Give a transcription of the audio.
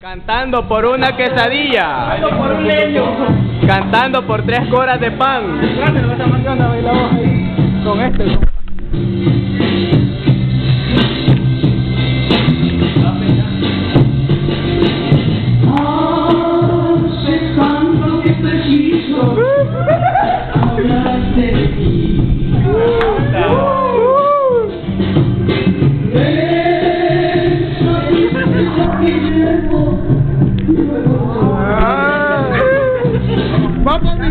Cantando por una quesadilla. Cantando por tres coras de pan. Con este.